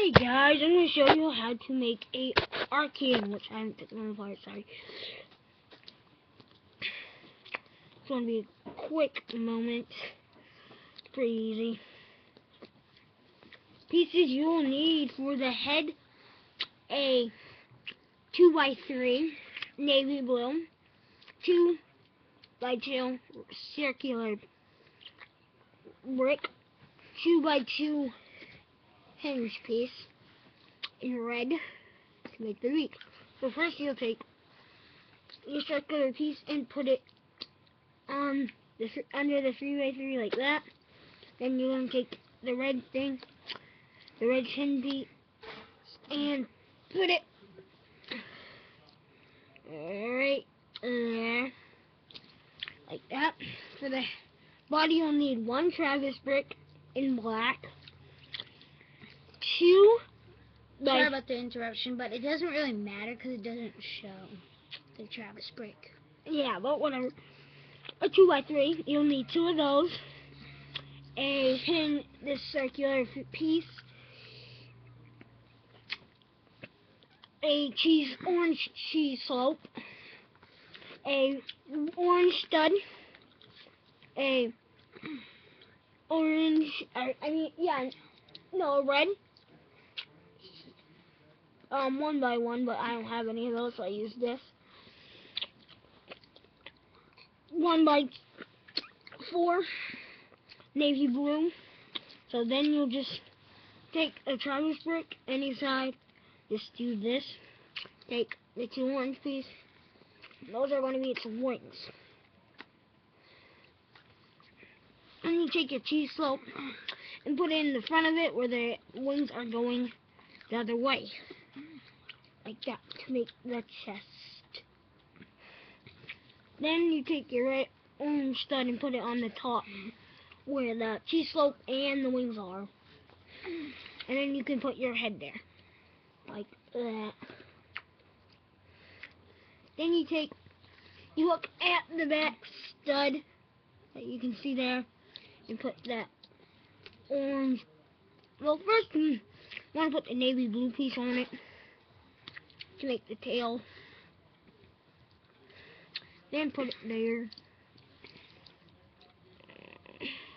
Hey guys, I'm going to show you how to make a Archen, which I haven't taken apart, sorry. It's going to be a quick moment. It's pretty easy. Pieces you will need for the head, a 2x3 navy blue, 2 by 2 circular brick, 2 by 2 hinge piece in red to make the wreath. So first you'll take your circular piece and put it on the under the three by three like that. Then you're gonna take the red thing, the red hinge piece, and put it right there, like that. For the body, you'll need one Travis brick in black two. Sorry about the interruption, but it doesn't really matter because it doesn't show the Travis break. Yeah, but whatever. A two by three. You'll need two of those. A pin, this circular piece. A cheese, orange cheese slope. A orange stud. A orange, I, I mean, yeah, no, red um, one by one, but I don't have any of those, so I use this. One by four, navy blue. So then you'll just take a Travis brick, any side, just do this. Take the two orange piece. Those are going to be its wings. And you take your cheese slope and put it in the front of it where the wings are going the other way like that to make the chest. Then you take your orange stud and put it on the top where the cheese slope and the wings are. And then you can put your head there. Like that. Then you take, you look at the back stud that you can see there and put that orange, well first you want to put the navy blue piece on it to make the tail. Then put it there.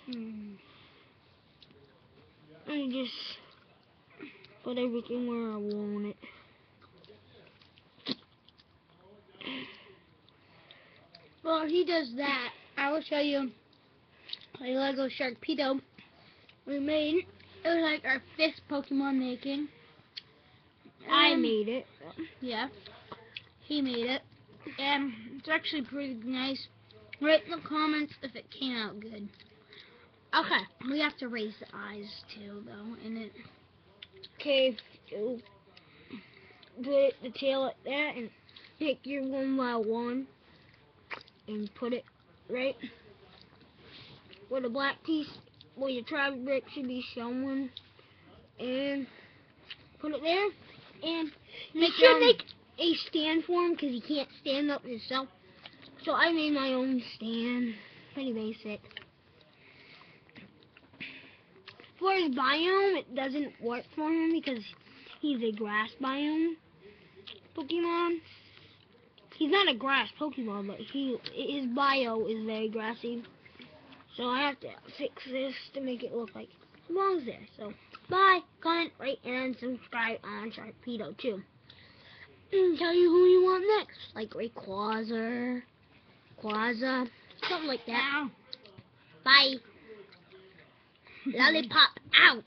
Hmm. And just put everything where I want it. Well, he does that. I will show you a Lego Sharkpedo we made. It was like our fifth Pokemon making. I made it. Yeah, he made it. And it's actually pretty nice. Write in the comments if it came out good. Okay, we have to raise the eyes too, though, in it. Okay, put the tail like that and take your one by one and put it right where the black piece, where your Travis brick should be showing, and put it there. And you make should make a stand for him because he can't stand up himself. So I made my own stand. Pretty basic. For his biome, it doesn't work for him because he's a grass biome Pokemon. He's not a grass Pokemon, but he his bio is very grassy. So I have to fix this to make it look like he belongs there. So Bye. Comment, rate, and subscribe on Sharkpedo too. And tell you who you want next. Like Rayquaza, Quaza, something like that. Bye. Lollipop out.